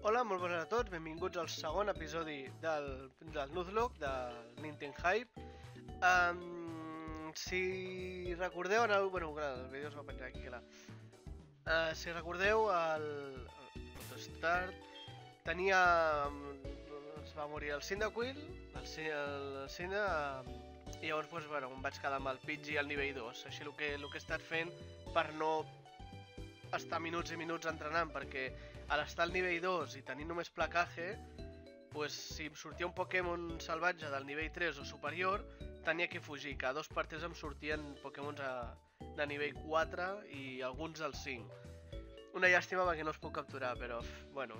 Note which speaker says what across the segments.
Speaker 1: Hola, molt bones a tots, benvinguts al segon episodi del, del Nuzlocke, del Nintendo Hype. Um, si recordeu, en el, bueno, clar, el vídeo es va penjar aquí, clar. Uh, si recordeu, el, el Start tenia... es va morir el Cyndaquil, el, el Cinda, i llavors, pues, bueno, em vaig quedar amb el Pidgey al nivell 2. Així el que, el que he estat fent per no estar minuts i minuts entrenant, perquè a l'estar al nivell 2 i tenir només placaje, pues, si em sortia un Pokémon salvatge del nivell 3 o superior, tenia que fugir. Cada dos per tres em sortien Pokémons a, de nivell 4 i alguns del 5. Una llàstima perquè no els puc capturar, però, bueno.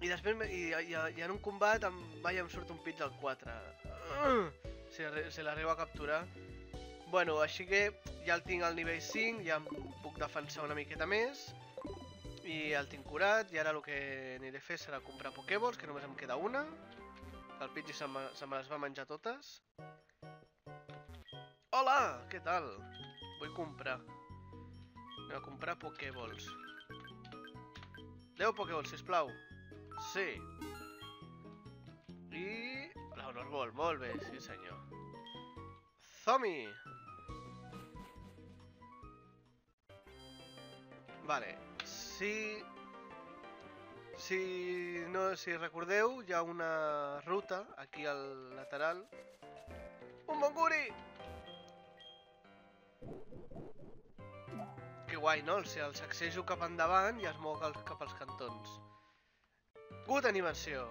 Speaker 1: I després, i, i, i en un combat, em, vaja, em surt un pitch al 4. Uh, si, arri- si l'arribo a capturar. Bueno, així que ja el tinc al nivell 5, ja em puc defensar una miqueta més. I el tinc curat, i ara el que aniré a fer serà comprar Pokéballs, que només em queda una. El Pidgey se, me, se me les va menjar totes. Hola, què tal? Vull comprar. Anem a comprar Pokéballs. 10 Pokéballs, sisplau. Sí. I... L'Honor Ball, molt bé, sí senyor. Zomi! Vale, si... Si, no, si recordeu, hi ha una ruta aquí al lateral. Un Monguri! Que guai, no? Si el sacsejo cap endavant i es mou cap als cantons. Good animació!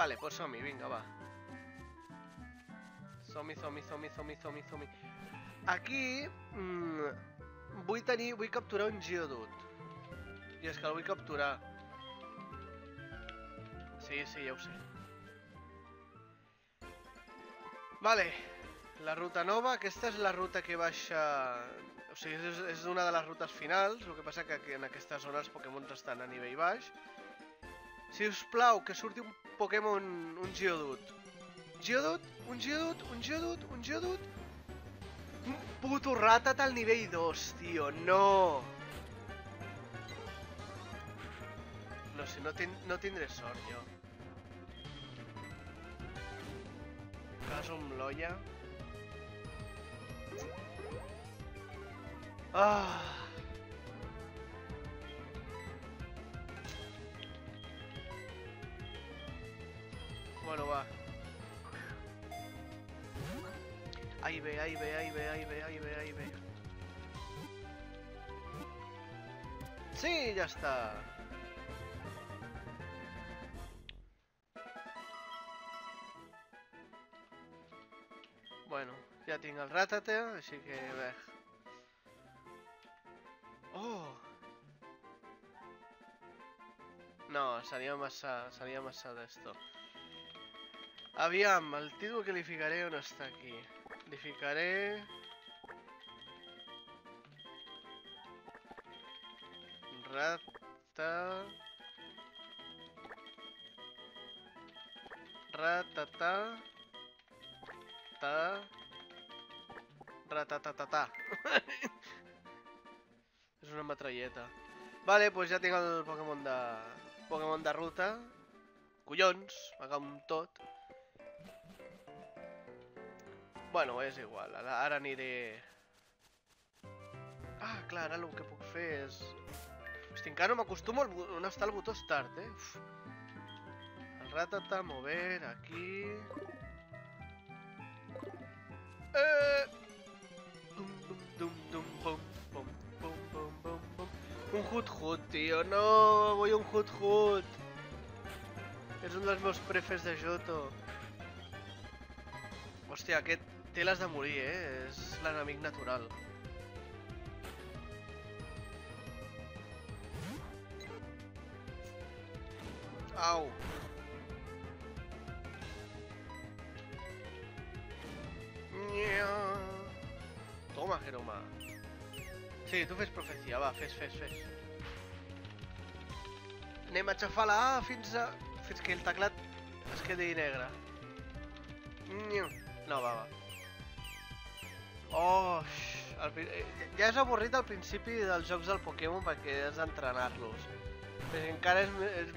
Speaker 1: Vale, pues som-hi, vinga, va. Som-hi, som-hi, som-hi, som-hi, som-hi, som-hi. Aquí... Mm, vull tenir... Vull capturar un Geodude. I és que el vull capturar. Sí, sí, ja ho sé. Vale. La ruta nova. Aquesta és la ruta que baixa... O sigui, és, és una de les rutes finals. El que passa que en aquesta zona els Pokémons estan a nivell baix. Si us plau, que surti un Pokémon, un Geodude. Geodude, un Geodude, un Geodude, un Geodude. Un puto Ratat al nivell 2, tio, no! No sé, no, tin no tindré sort. Caso amb. Ah! Bueno, va. Ahí ve, ahí ve, ahí ve, ahí ve, ahí ve, ahí ve. Sí, ya está. Bueno, ja tinc el Rattata, així que bé. Oh! No, seria massa, seria massa d'esto. Aviam, el títol que li ficaré on està aquí. Li ficaré... Rata... Ratata... Ta... Ratatatata. És una metralleta. Vale, doncs ja tinc el Pokémon de... Pokémon de ruta. Collons, m'acabo amb tot. Bueno, és igual, ara, aniré... Ah, clar, ara el que puc fer és... Hosti, encara no m'acostumo al on està el botó Start, eh? Uf. El ratata, mover, aquí... Eh... Un Hoot, tio, no! Vull un Hoot! És un dels meus prefers de Johto. Hòstia, aquest té les de morir, eh? És l'enemic natural. Au. Va, fes, fes, fes. Anem a xafar la A fins a... fins que el teclat es quedi negre. No, va, va. Oh, pri- eh, ja és avorrit al principi dels jocs del Pokémon perquè has d'entrenar-los. Però encara és... és...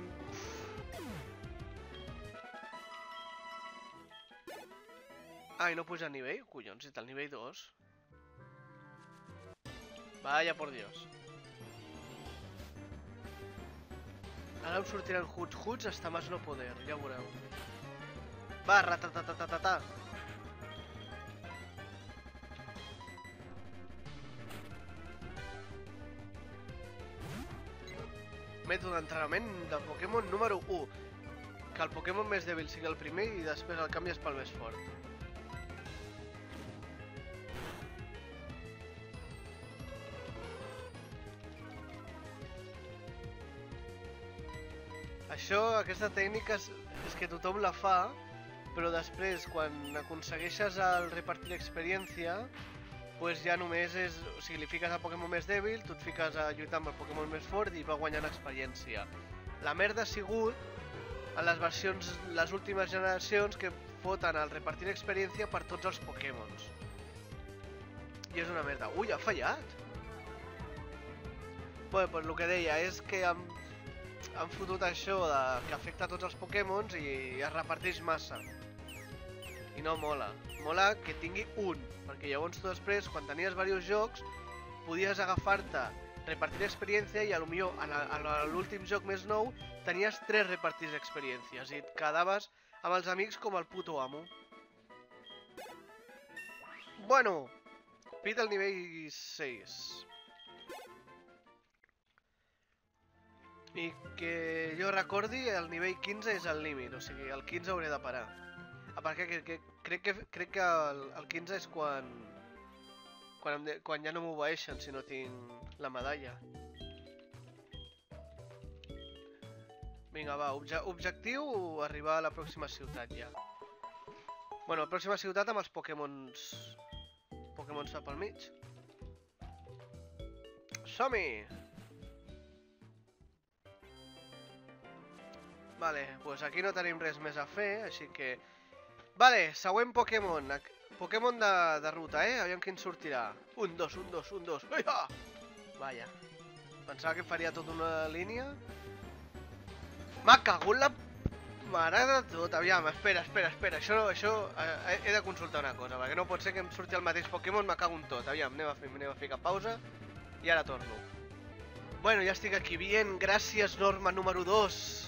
Speaker 1: Ah, i no puja nivell? Collons, si està al nivell 2. Vaya por Dios. Ara em sortiran huts huts hasta más no poder, ja ho veureu. Va, ratatatatata. Mètode d'entrenament de Pokémon número 1. Que el Pokémon més dèbil sigui el primer i després el canvies pel més fort. Això, aquesta tècnica és, és que tothom la fa, però després, quan aconsegueixes el repartir experiència, pues ja només és... O sigui, li fiques al Pokémon més dèbil, tu et fiques a lluitar amb el Pokémon més fort i va guanyant experiència. La merda ha sigut en les versions, les últimes generacions que foten el repartir experiència per tots els Pokémons. I és una merda. Ui, ha fallat! Bueno, pues el que deia és que han, han fotut això de, que afecta tots els Pokémons i es reparteix massa. I no mola. Mola que tingui un, perquè llavors tu després, quan tenies diversos jocs, podies agafar-te repartir experiència i millor en el- l'últim joc més nou tenies tres repartits d'experiències i et quedaves amb els amics com el puto amo. Bueno, pit al nivell 6. I que jo recordi, el nivell 15 és el límit, o sigui, el 15 hauré de parar. A part que, que, crec que, crec que el, el 15 és quan, quan, de, quan ja no m'obeeixen si no tinc la medalla. Vinga, va, obje, objectiu arribar a la pròxima ciutat ja. Bueno, la pròxima ciutat amb els Pokémons... Pokémons pel mig. Som-hi! Vale, pues aquí no tenim res més a fer, així que... Vale, següent Pokémon. Pokémon de, de ruta, eh? Aviam quin sortirà. Un, dos, un, dos, un, dos. Uia! Vaja. Pensava que faria tota una línia. M'ha cagut la... Mare de tot, aviam, espera, espera, espera. Això, això, eh, he de consultar una cosa, perquè no pot ser que em surti el mateix Pokémon, me cago en tot. Aviam, anem a, fer, anem a ficar pausa i ara torno. Bueno, ja estic aquí. Bien, gràcies, norma número 2.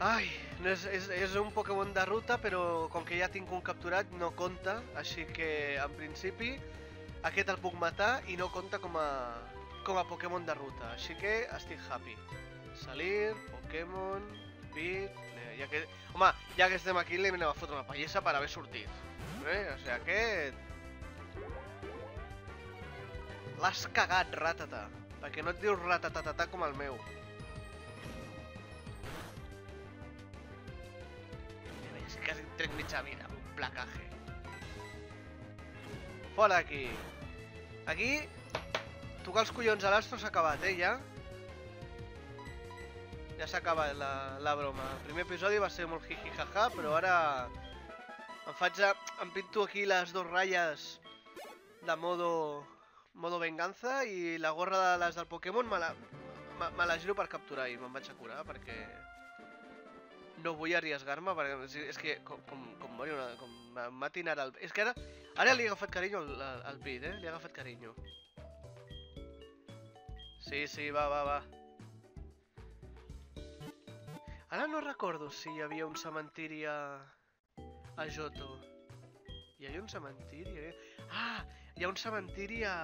Speaker 1: Ai, no és, és, és un Pokémon de ruta, però com que ja tinc un capturat no compta, així que en principi aquest el puc matar i no compta com a, com a Pokémon de ruta, així que estic happy. Salir, Pokémon, Pit... Eh, ja que, home, ja que estem aquí li anem a fotre una pallissa per haver sortit. Eh? O sigui, aquest... L'has cagat, ratata. Perquè no et dius ratatatata com el meu. Quasi trec mitja vida un placaje. Fora d'aquí. Aquí, tocar els collons a l'astro s'ha acabat, eh, ja? Ja s'ha acabat la, la broma. El primer episodi va ser molt jiji jaja, però ara em faig a, em pinto aquí les dos ratlles de modo modo venganza i la gorra de les del Pokémon me la, me, me la giro per capturar i me'n vaig a curar perquè no vull arriesgar-me perquè és, que com, com, com una, com em matin ara el... És que ara, ara li he agafat carinyo al, al, pit, eh? Li he agafat carinyo. Sí, sí, va, va, va. Ara no recordo si hi havia un cementiri a... a Johto. Hi havia un cementiri, eh? Ah, hi ha un cementiri a...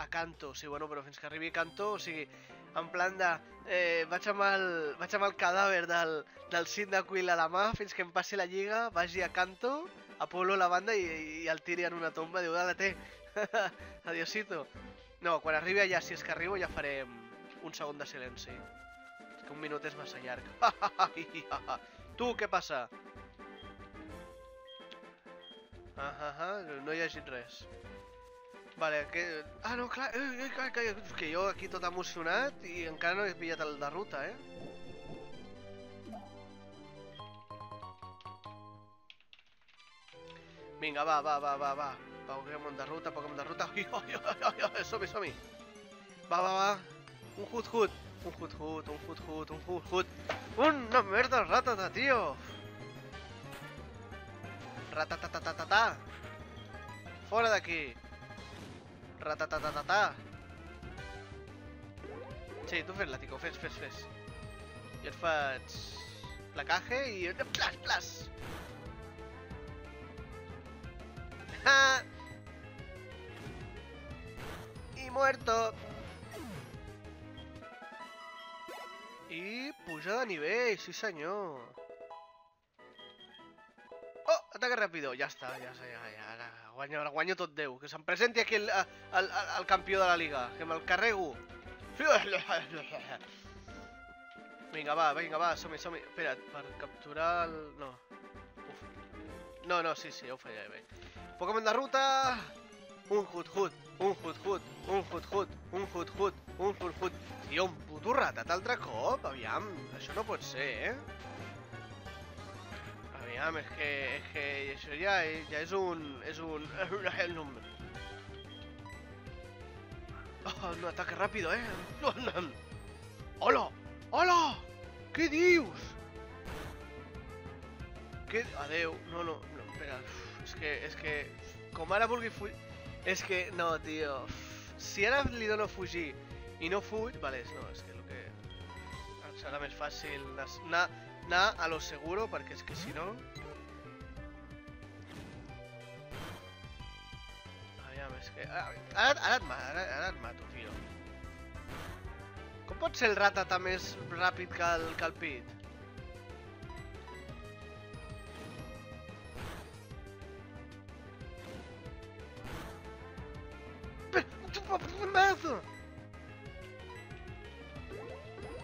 Speaker 1: a Kanto, sí, bueno, però fins que arribi a Kanto, o sigui, en plan de... Eh, vaig, amb el, vaig amb el cadàver del, del Cyndaquil a la mà fins que em passi la lliga, vagi a Kanto, a Polo la banda i, i el tiri en una tomba, diu, dale, té, adiosito. No, quan arribi allà, si és que arribo, ja farem un segon de silenci. És que un minut és massa llarg. tu, què passa? Ah, ah, ah, no he llegit res. Vale, que... Ah, no, clar, eh, eh, que jo aquí tot emocionat i encara no he pillat el de ruta, eh? Vinga, va, va, va, va, va. Pokémon de ruta, Pokémon de ruta. Som-hi, som-hi. Va, va, va. Un hut hut. Un hut hut, un hut hut, un hut hut. Una merda ratata, tío. Ratatatatata. Fora d'aquí. Ratatatatata. Sí, tu fes-la, Tico, fes, fes, fes. Jo et faig... Placaje i... Plas, plas! ¡Ja! Y muerto. I puja de nivell, sí senyor. Oh, ataque ràpido. Ja està, ja està, ja, ja, ara guanyo, guanyo tot Déu. Que se'm presenti aquí el, el, el, el campió de la Liga, que me'l carrego. Vinga, va, vinga, va, som-hi, som-hi. Espera't, per capturar el... No. Uf. No, no, sí, sí, ja ho feia bé. Pokémon de ruta! Un hut-hut, un hut-hut, un hut-hut, un hut-hut, un hut-hut. Tio, un puto ratat altre cop? Aviam, això no pot ser, eh? És que, és que això ja, ja és un... és un... Oh, un ataque ràpido, eh? Hola! Hola! Què dius? Què... Adeu. No, no, no, espera. És que, és que... Com ara vulgui fugir... És que, no, tio. Si ara li dono fugir i no fuig... Vale, no, és que el que... Serà més fàcil anar, anar a lo seguro, perquè és que si no... Aviam, et, ma- ara, ara et mato, ser el ratata que!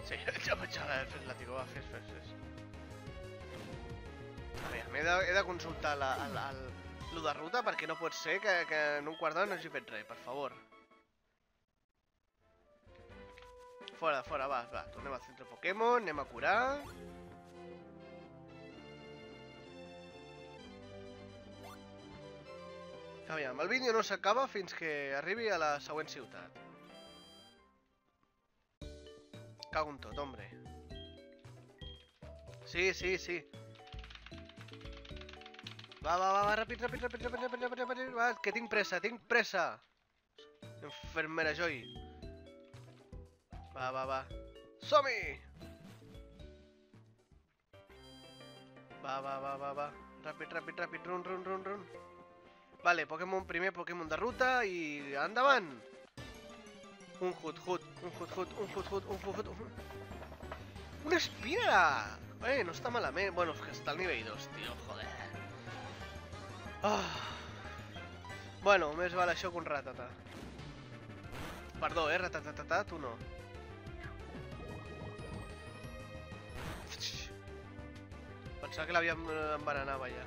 Speaker 1: Sí, fes. A veure, he de, he de consultar la, el, el, lo de ruta perquè no pot ser que, que en un quart d'hora no hagi fet res, per favor. Fora, fora, va, va, tornem al centre Pokémon, anem a curar. Aviam, el vídeo no s'acaba fins que arribi a la següent ciutat. Cago en tot, hombre. Sí, sí, sí. Va, va, va, va, ràpid, ràpid, ràpid, ràpid, ràpid, ràpid, ràpid, va, que tinc pressa, tinc pressa. Enfermera Joy. Va, va, va. Som-hi! Va, va, va, va, va. Ràpid, ràpid, ràpid, run, run, run, run. Vale, Pokémon primer, Pokémon de ruta i endavant! Un hut hut, un hut hut, un hut hut, un hut hut, un... Una espina! Eh, no està malament. Bueno, que està al nivell 2, tio, joder. Oh. Bueno, més val això que un ratata. Perdó, eh, ratatatata, tu no. Pensava que l'havíem envenenava ja.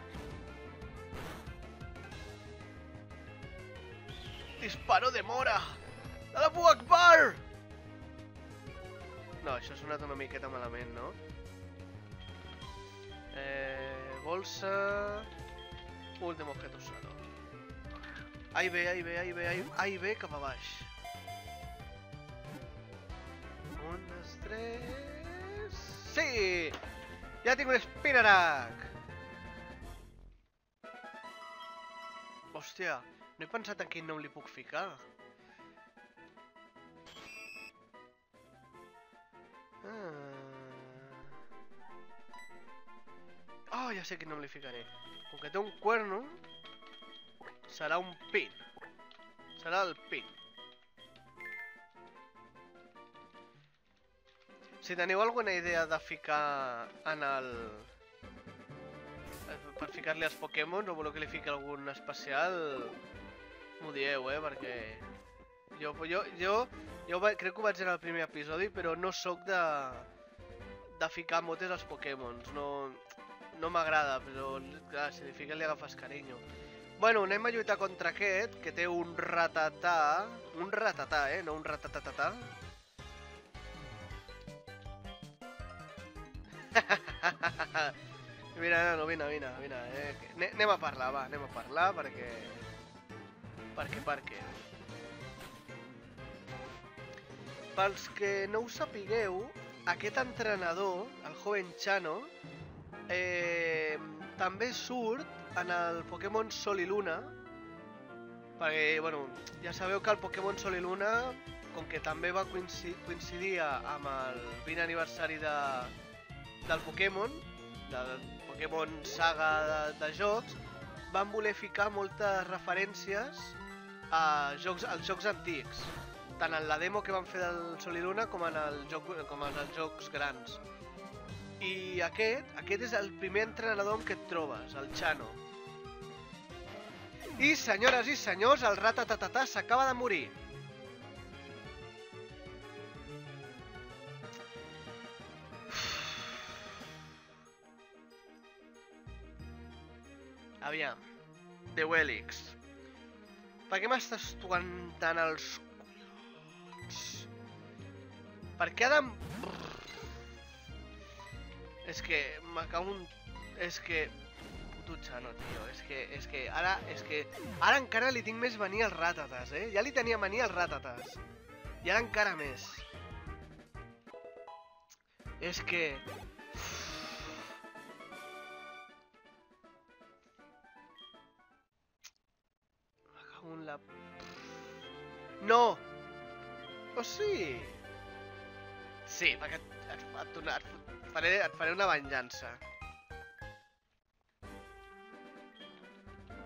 Speaker 1: Disparo de mora! De la Buak Bar! No, això ha sonat una miqueta malament, no? Eh, bolsa... Últim objeto usado. Ahí ve, ahí ve, ahí ve, ahí, ahí ve cap a baix. Un, dos, tres... Sí! Ja tinc un Spinarak! Hòstia, no he pensat en quin nom li puc ficar. Ja sé quin nom li ficaré. Com que té un cuerno, serà un pin. Serà el pin. Si teniu alguna idea de ficar en el... Per ficar-li els Pokémon o voleu que li fiqui algun especial, m'ho dieu, eh, perquè... Jo, jo, jo, jo crec que ho vaig dir el primer episodi, però no sóc de, de ficar motes als Pokémons. No, no m'agrada, però clar, si li fiques li agafes carinyo. Bueno, anem a lluitar contra aquest, que té un ratatà... Un ratatà, eh? No un ratatatatà. Mira, no, vine, vine, vine. Eh? Anem a parlar, va, anem a parlar perquè... Perquè, perquè... pels que no ho sapigueu, aquest entrenador, el joven Chano, eh, també surt en el Pokémon Sol i Luna, perquè, bueno, ja sabeu que el Pokémon Sol i Luna, com que també va coincidir, coincidir amb el 20 aniversari de, del Pokémon, del Pokémon saga de, de jocs, van voler ficar moltes referències a jocs, als jocs antics, tant en la demo que van fer del Sol i Luna com en, el joc, com en els jocs grans. I aquest, aquest és el primer entrenador amb què et trobes, el Chano. I senyores i senyors, el Ratatatata s'acaba de morir. Aviam. The Welix. Per què m'estàs tocant tant els collons? Per què ha de... És que m'acabo un... És que... Puto Chano, tio. És que, és que ara... És que... Ara encara li tinc més mania als ratates, eh? Ja li tenia mania als ratates. I ara encara més. És que... Me cago en la... No! O sí? Sí, perquè et, et, et, et, faré, et faré una venjança.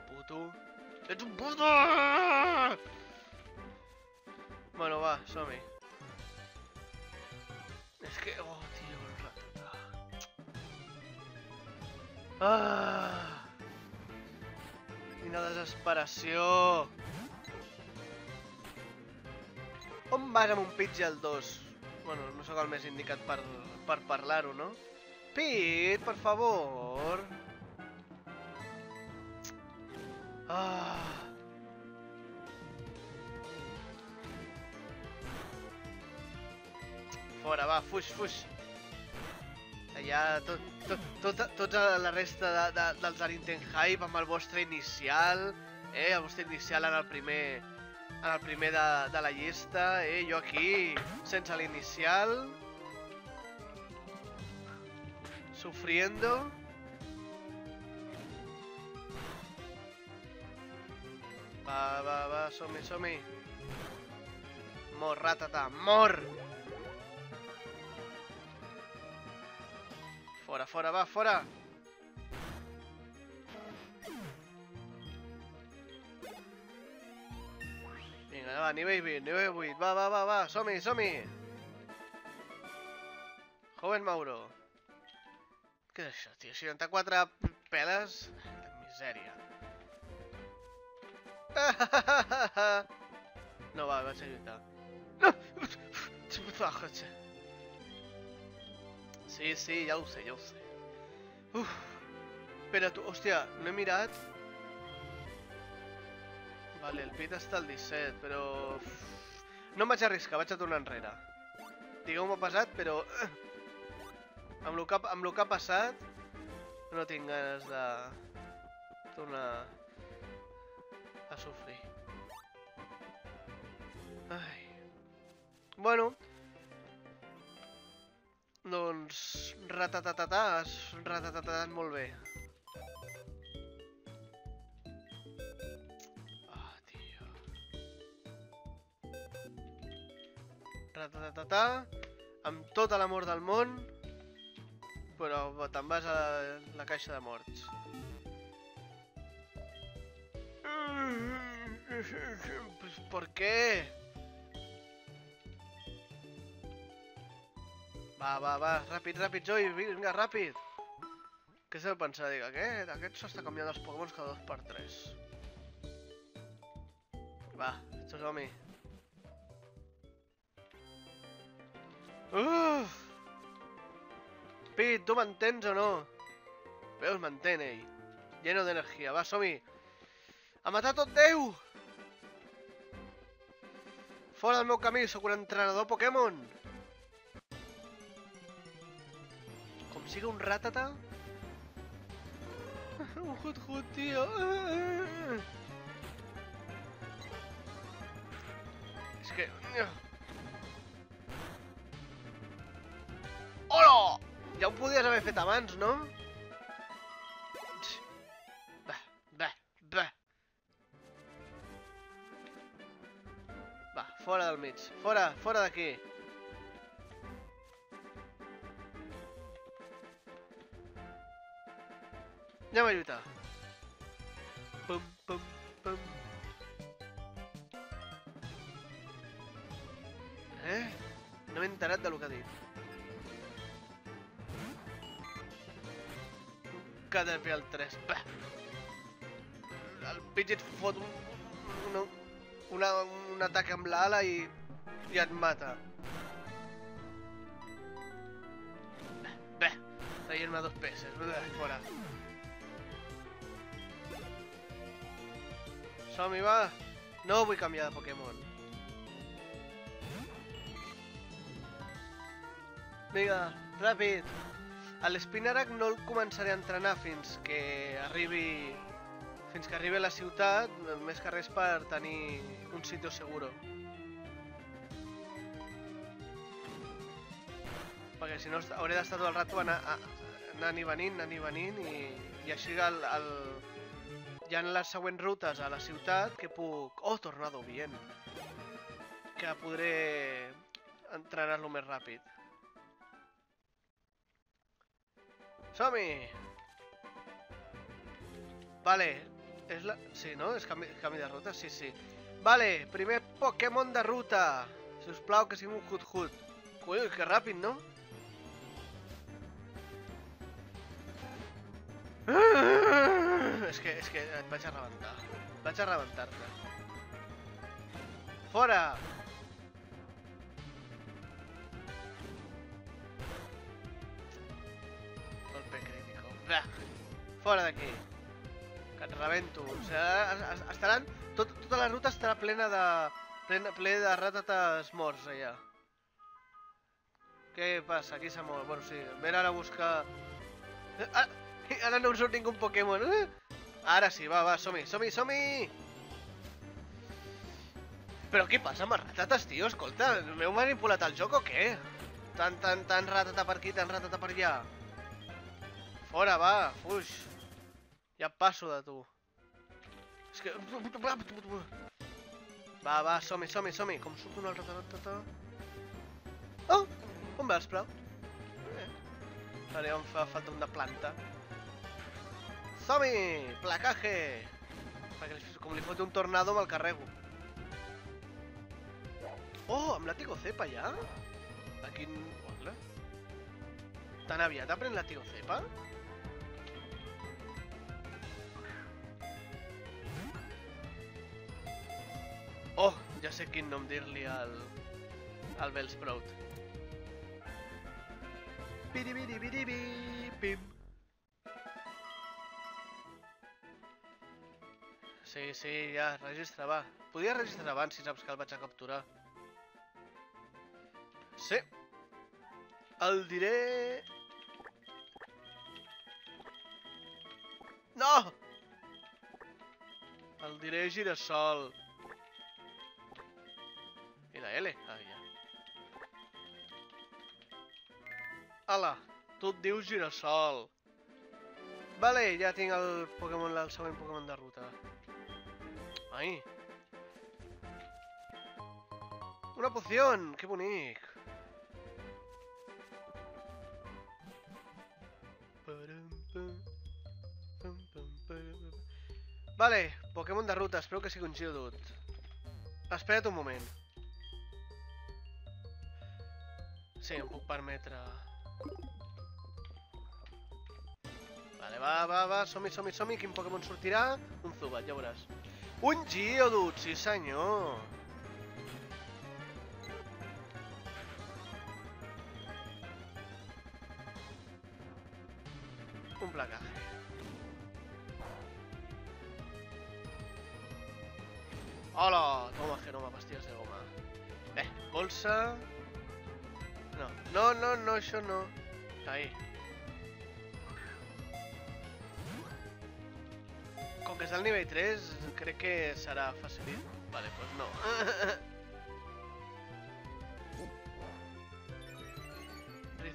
Speaker 1: Puto. Ets un puto! Bueno, va, som-hi. És que... Oh, tio, el ratata. Ah! Quina desesperació! On vas amb un pitge al 2? Bueno, no sóc el més indicat per, per parlar-ho, no? Pit, per favor! Ah! Fora, va, fuix, fuix! Allà, tot, tot, tot, tota la resta de, de, dels Arinten Hype amb el vostre inicial, eh? El vostre inicial en el primer, en el primer de, la llista, eh? Jo aquí, sense l'inicial. Sufriendo. Va, va, va, som-hi, som-hi. Mor, ratata, mor! Fora, fora, va, fora! Va, nivell 20, nivell 8, va, va, va, va, som-hi, som-hi! Joven Mauro. Què és això, tio? 64 peles? Que misèria. No, va, vaig a lluitar. No! Sí, sí, ja ho sé, ja ho sé. Uf. Espera, tu, hòstia, no he mirat. Vale, el pit està al 17, però... No em vaig arriscar, vaig a tornar enrere. Digueu-me passat, però... eh, Amb el, que, amb el que ha passat, no tinc ganes de tornar a sofrir. Ai. Bueno, doncs ratatatata, has ratatatatat molt bé. Ratatatata, amb tot l'amor del món, però te'n vas a la caixa de morts. Pues, ¿Por qué? Va, va, va, ràpid, ràpid, Joey, vinga, ràpid! Què s'ha de pensar? Dic, aquest, aquest s'està canviant els Pokémons cada dos per tres. Va, som-hi. Uf! Pit, tu m'entens o no? Veus, m'entén, ell. Lleno d'energia. Va, som-hi. A matar tot Déu! Fora del meu camí, sóc un entrenador Pokémon! Com sigui un ratata... Un hut-hut, tio! És que... Ja ho podies haver fet abans, no? Va, va, va. Va, fora del mig. Fora, fora d'aquí. Anem a lluitar. Pum, pum, pum. Eh? No m'he enterat de lo que ha dit. Caterpillar 3. Bah. El Pidgeot fot un, un, una, un atac amb l'ala i, i et mata. Bé, traient-me dos peces. Fora. Som-hi, va! No vull canviar de Pokémon. Vinga, ràpid! L'Spinarak no el començaré a entrenar fins que arribi... Fins que arribi a la ciutat, més que res per tenir un sitio seguro. Perquè si no hauré d'estar tot el rato anar, anant i venint, anant i venint i, i així el, el, hi ha les següents rutes a la ciutat que puc... Oh, Tornado, bien! Que podré entrenar-lo més ràpid. Som-hi! Vale, és la... Sí, no? Canvi, canvi de ruta? Sí, sí. Vale, primer Pokémon de ruta. Si us plau, que sigui un Hut-Hut. Ui, que ràpid, no? És que, és que et vaig a rebentar. Vaig a rebentar-te. Fora! Fora d'aquí. Que et rebento. O sigui, es- es- estaran... Tot, tota la ruta estarà plena de... Plena, ple de ratates morts, allà. Què passa? Aquí s'ha mort. Bueno, sí. Ven ara a buscar... Ah, ara no em surt ningú Pokémon. Eh? Ara sí, va, va, som-hi, som-hi, som-hi! Però què passa amb les ratates, tio? Escolta, m'heu manipulat el joc o què? Tant, tant, tant ratata per aquí, tant ratata per allà. Fora, va, fuix. Ja passo de tu. És que... Va, va, som-hi, som-hi, som-hi. Com surt una ratata... Oh! Un Bellsprout. Eh. Ara em fa falta un de planta. Som-hi! Placaje! Perquè li- com li fot un tornado me'l carrego. Oh, amb l'Atigo Cepa ja? A quin... Tan aviat aprèn l'Atigo Cepa? Sé quin nom dir-li al... al Bellsprout. Piribiribiribi, pim. Sí, sí, ja, registra, va. Podia registrar abans si saps que el vaig a capturar. Sí. El diré... No! El diré girassol. La L? Ah, ja. Hola, tu et dius girassol. Vale, ja tinc el Pokémon, el següent Pokémon de ruta. Ai. Una poción, que bonic. Vale, Pokémon de ruta, espero que sigui un Geodude. Espera't un moment. Sí, em puc permetre... Vale, va, va, va, som-hi, som-hi, Pokémon sortirà? Un Zubat, ja veuràs. Un Geodude, sí senyor! Un placaje. Hola! Toma, Genoma, pastilles de goma. Bé, bolsa... No, no, no, no, això no. Ahí. Com que és el nivell 3, crec que serà facilit. Vale, pues no.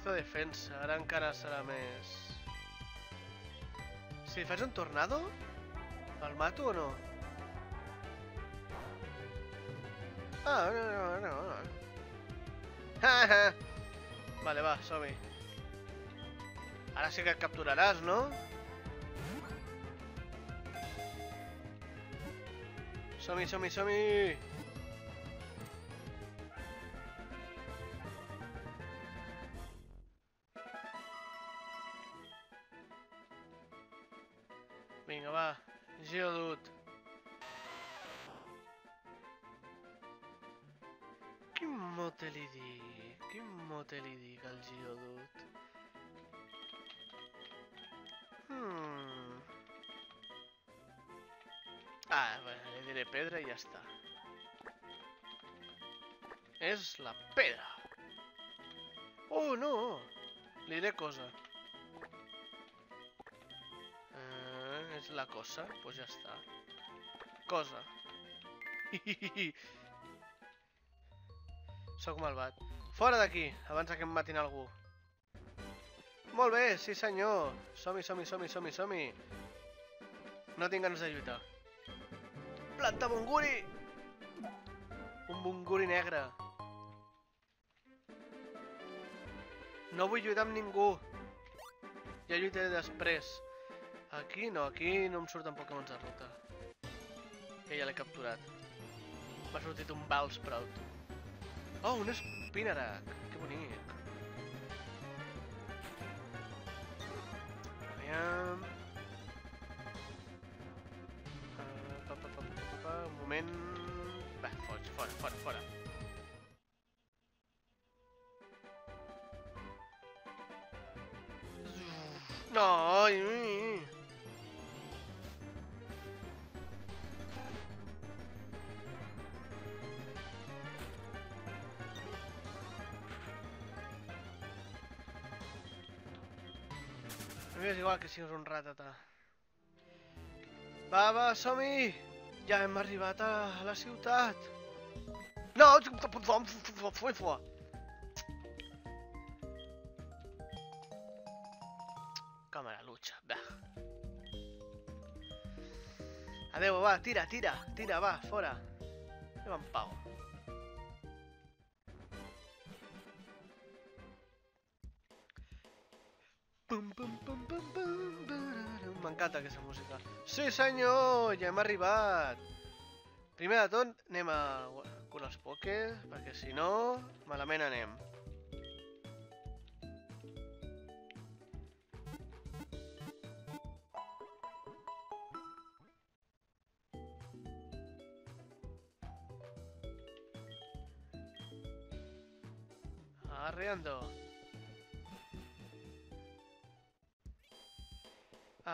Speaker 1: Hizo defensa, ara encara serà més... Si faig un tornado, el mato o no? Ah, no, no, no, no. Ha, ha. Vale, va, Sammy. Ahora sí que capturarás, ¿no? Sammy, Sammy, Sammy. Ah, bueno, li diré pedra i ja està. És la pedra. Oh, no! Li diré cosa. Eh, és la cosa? Pues ja està. Cosa. Soc malvat. Fora d'aquí, abans que em matin algú. Molt bé, sí senyor. Som-hi, som-hi, som-hi, som-hi, som-hi. No tinc ganes de lluitar. Planta bunguri! Un bunguri negre. No vull lluitar amb ningú. Ja lluitaré després. Aquí no, aquí no em surten Pokémons de ruta. Que ja l'he capturat. M'ha sortit un Bellsprout. Oh, un Spinarak! Que bonic. Aviam... men... Va, fora, fora, fora. No, ai, ai. Mm, mm. Me es igual que si es un ratata. ¡Vamos, Somi! Ja hem arribat a la ciutat. No! Fue fue. Càmera, lucha. Va. Adeu, va, tira, tira, tira, va, fora. Anem en pau. Sí, senyor! Ja hem arribat! Primer de tot, anem a curar els perquè si no, malament anem. Arreando.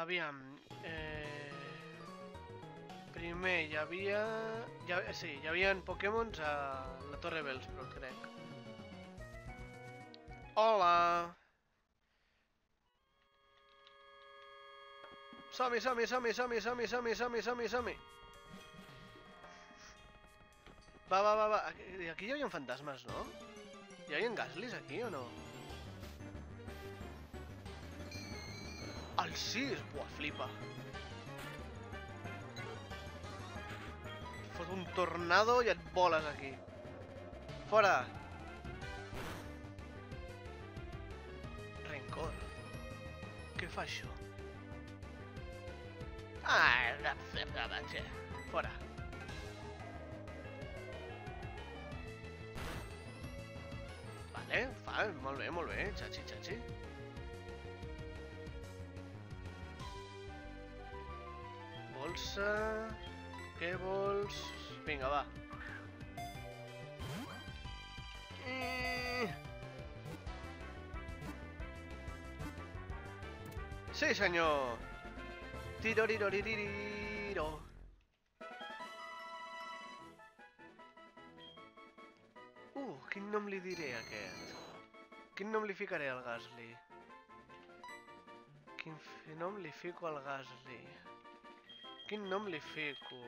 Speaker 1: Aviam. Primer hi havia... Ja, sí, hi havia Pokémons a la Torre Bellsprout, crec. Hola! Som-hi, som-hi, som-hi, som-hi, som-hi, som-hi, som-hi, som-hi, som-hi! Va, va, va, va. Aquí, aquí hi havia fantasmes, no? Hi havia Gaslis aquí o no? El 6! Buah, flipa. Fot un tornado i et voles aquí. Fora! Rencor. Què fa això? Ah. Fora. Vale, fa, molt bé, molt bé, xachi, xachi. Bolsa... Què vols? Vinga, va. I... Sí, senyor! Tiroriroririro. Uh, quin nom li diré a aquest? Quin nom li ficaré al Gasly? Quin nom li fico al Gasly? Quin nom li fico?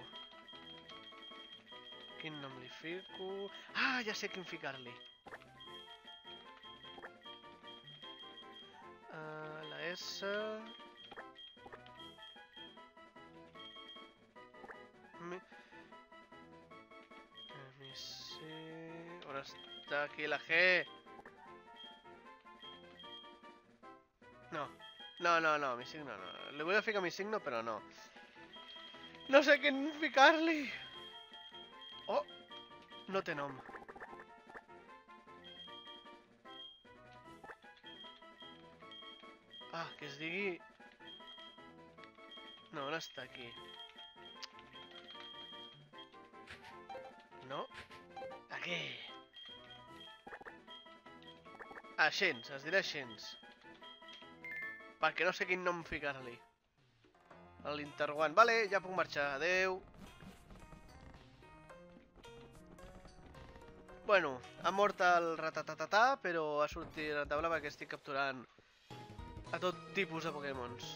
Speaker 1: Kingdom Circus... ¡Ah! Ya sé quinficarle. Uh, ah, la esa... Me... MC... Ahora está aquí la G. No. No, no, no. Mi signo no. Le voy a fijar mi signo, pero no. No sé quién ficarle. No té nom. Ah, que es digui... No, on està aquí? No? Aquí. Aixens, es dirà aixens. Perquè no sé quin nom ficar-li. A l'interrogant. Vale, ja puc marxar. Adeu. Bueno, ha mort el ratatatà, però ha sortit la taula perquè estic capturant a tot tipus de Pokémons.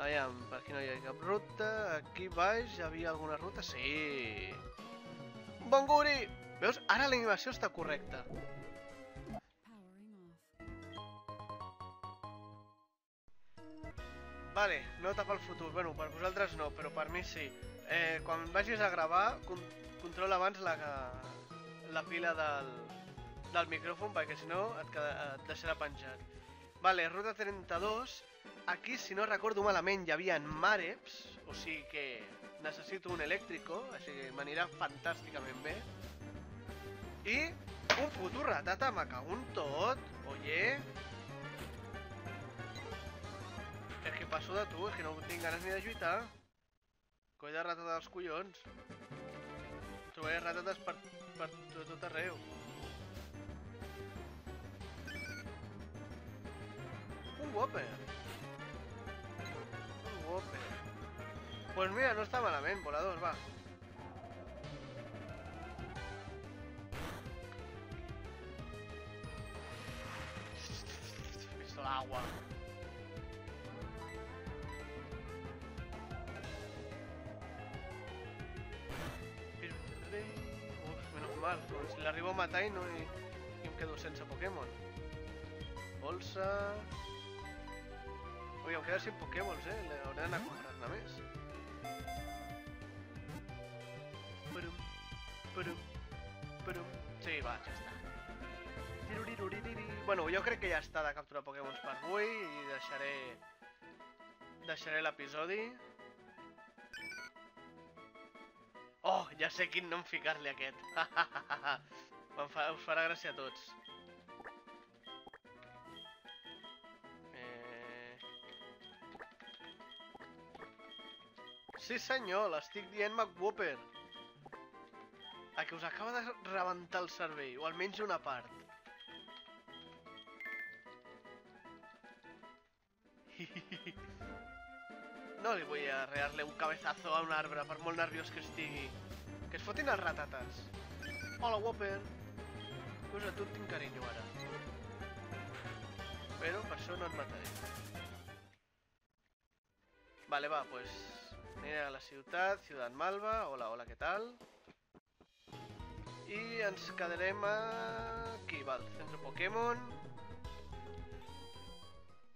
Speaker 1: Aviam, per aquí no hi ha cap ruta. Aquí baix hi havia alguna ruta? Sí. Bon guri! Veus? Ara l'animació està correcta. Vale, no tapa el futur. Bueno, per vosaltres no, però per mi sí. Eh, quan vagis a gravar, con controla abans la, la pila del, del micròfon, perquè si no et, queda, et deixarà penjat. Vale, ruta 32. Aquí, si no recordo malament, hi havia Mareps, o sigui que necessito un elèctrico, així que m'anirà fantàsticament bé. I un puto ratata, me cago en tot, oye. És que passo de tu, és que no tinc ganes ni de lluitar. Coll de ratata dels collons. Trobaré ratates per, per tot, tot arreu. Un Whopper. Un Whopper. Pues mira, no està malament, voladors, va. Visto l'agua. Uf, menos mal, pues si l'arribo a matar i, no, i, i em quedo sense Pokémon. Bolsa... Ui, em quedo sin Pokémons, eh? Hauré d'anar a comprar-ne més. Parum, parum, parum. Sí, va, ja està. Bueno, jo crec que ja està de capturar Pokémons per avui i deixaré... Deixaré l'episodi. Ja sé quin nom ficar-li aquest. Em fa, us farà gràcia a tots. Eh... Sí senyor, l'estic dient McWhopper. A que us acaba de rebentar el cervell, o almenys una part. No li vull arrear-le un cabezazo a un arbre, per molt nerviós que estigui. Fotin els ratates. Hola, Whopper. Pues a tu et tinc carinyo, ara. Però per això no et mataré. Vale, va, pues... Aniré a la ciutat, Ciutat Malva. Hola, hola, què tal? I ens quedarem aquí, val, centre Pokémon.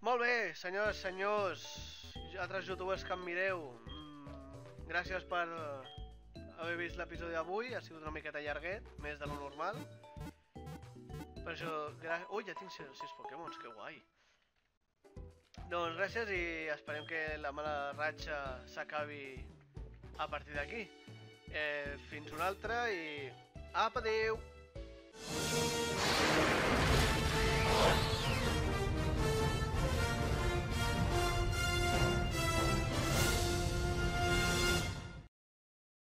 Speaker 1: Molt bé, senyores, senyors, altres youtubers que em mireu, mm, gràcies per haver vist l'episodi d'avui, ha sigut una miqueta llarguet, més de lo normal. Per això, gràcies... Ui, ja tinc 6 Pokémons, que guai. Doncs gràcies i esperem que la mala ratxa s'acabi a partir d'aquí. Eh, fins una altra i... Apa, adeu!